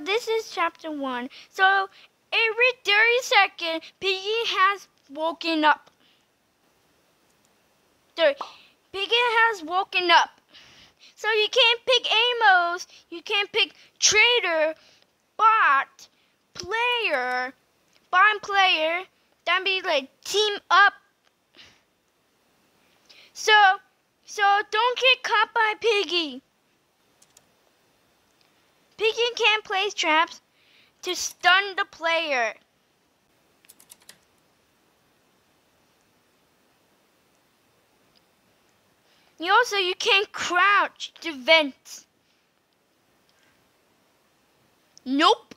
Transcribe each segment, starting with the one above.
this is chapter one. So every 30 second, Piggy has woken up. Piggy has woken up. So you can't pick Amos, you can't pick trader, bot, player, bot player. That'd be like team up. So, so don't get caught by. Piggy traps to stun the player. You also you can't crouch to vent. Nope.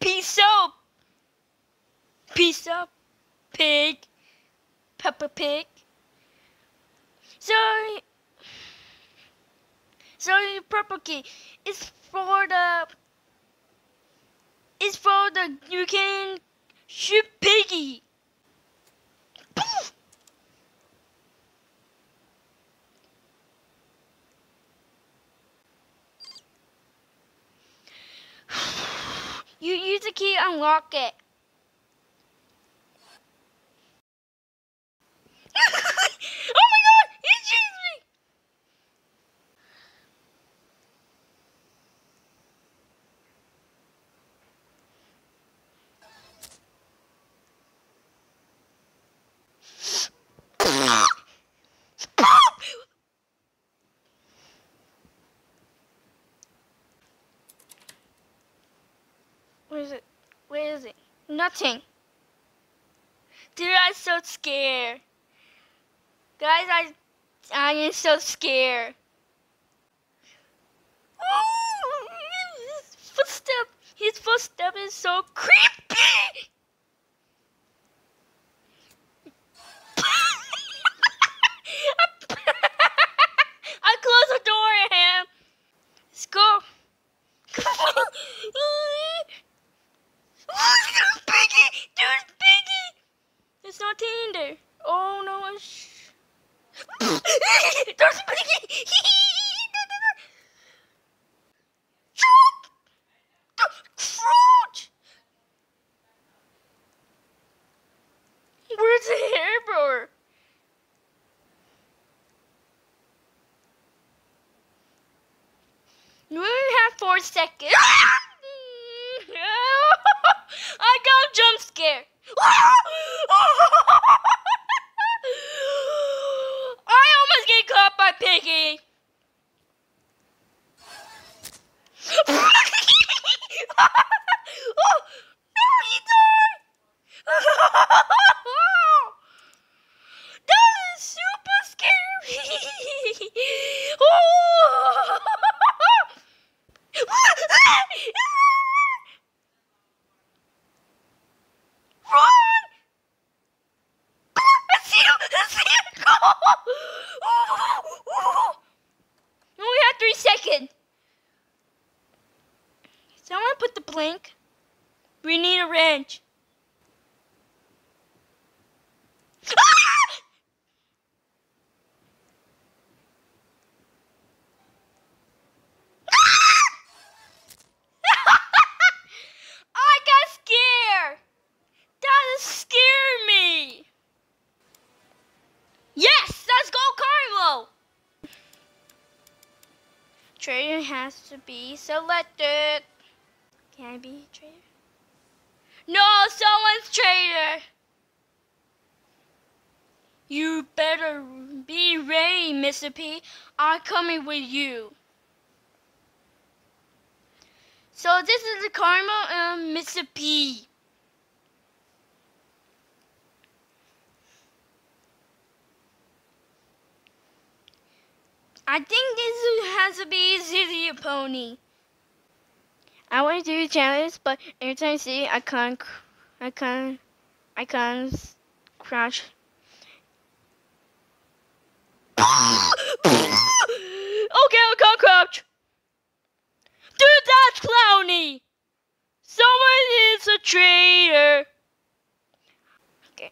Peace up. Peace up, pig. Peppa Pig. So, so key is for the is for the you can shoot piggy. You use the key unlock it. oh my god! He chased me! Where is it? Where is it? Nothing. Dude, I'm so scared. Guys, I, I am so scared. Oh, his footstep, his footstep is so creepy. I closed the door at him. Let's go. There's Piggy! There's Piggy! It's not Tinder. Oh no, it's... There's Piggy! Crouch! Where's the hair blower? Have four seconds. I got a jump scare. I almost get caught by Piggy. oh, no, he died. that is super scary. oh. Run! I see him! I see him! We only have three seconds. Someone put the blink. We need a wrench. Ah! I got scared. That is scaring me. Yes, let's go, has to be selected. Can I be a traitor? No, someone's traitor! You better be ready, Mr. P. I'm coming with you. So this is the Carmel and Mr. P. I think this has to be Zizzy Pony. I want to do challenges, but every time I see I can't, I can't, I can't crash. okay, I can't crouch. Dude, that's Clowny! Someone is a traitor! Okay.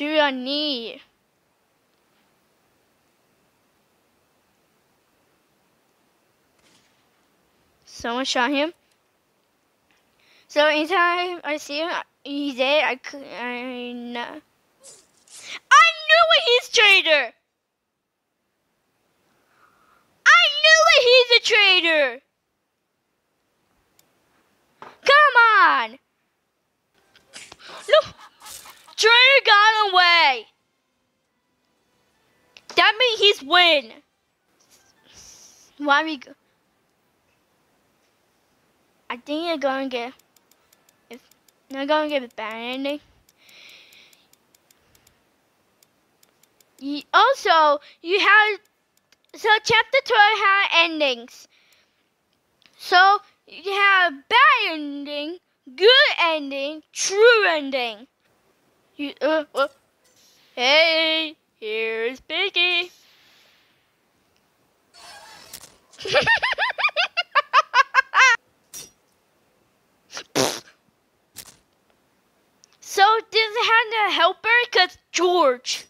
Knee. Someone shot him. So anytime I see him, he's dead. I could. I know. I knew it. He's traitor. I knew it. He's a traitor. Come on. No. Traitor got away. That means he's win. Why we go? I think you're gonna get if you're gonna get a bad ending. You, also, you have so chapter twelve had endings. So you have bad ending, good ending, true ending. Uh, uh hey, here's Piggy. so it have the helper? Cause George.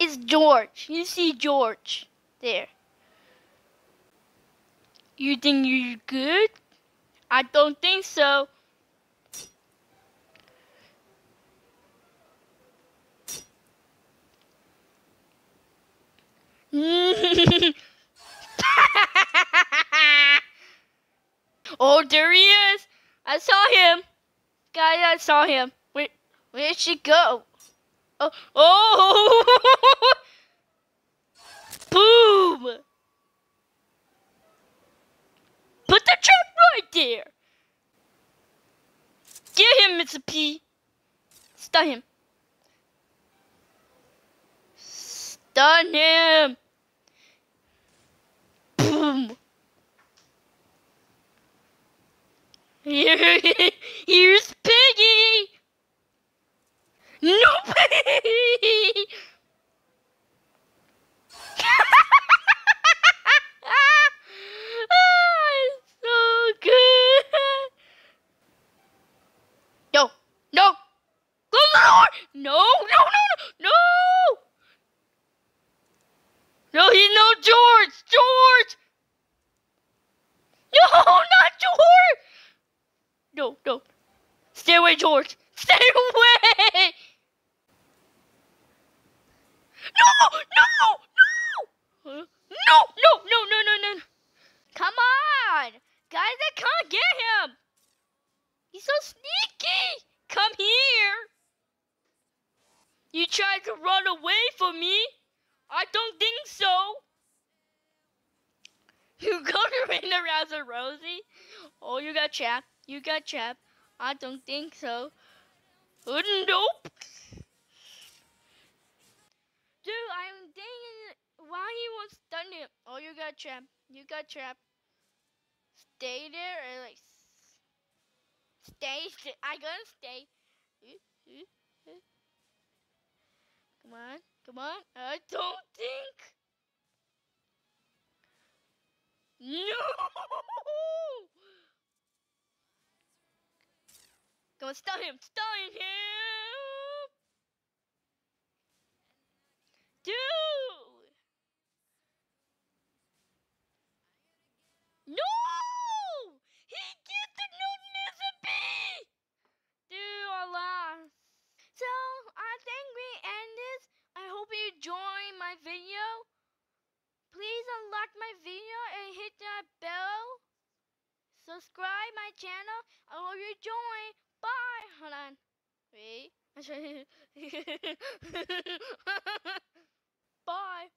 It's George. You see George there. You think you're good? I don't think so. oh, there he is. I saw him. Guys, I saw him. Where, where'd she go? Oh, oh! Boom! Put the trap right there. Get him, Mr. P. Stun him. Stun him. Boom. Here's Piggy. No, Piggy. oh, it's so good. No, no. Close the door. No, no, no, no, no. No, he's no George. George. No, not George. No, no. Stay away, George. Stay away. No, no, no. No, no, no, no, no, no. Come on. Guys, I can't get him. He's so sneaky. Come here. You tried to run away from me? I don't think so. You gonna run around the Rosie? Oh, you got trapped. You got trapped. I don't think so. Uh, nope. Dude, I'm thinking why he wants stun him. Oh, you got trapped. You got trapped. Stay there or like stay. st- I gotta stay. Come on, come on. I don't think. No. Go on, stun him. Stun him. Dude. No! He get the Mississippi! Dude, lost. So, I think we end this. I hope you enjoy my video. Please unlock my video and hit that bell subscribe my channel. I hope you join. Bye. Hold on. Wait. I'm. Bye.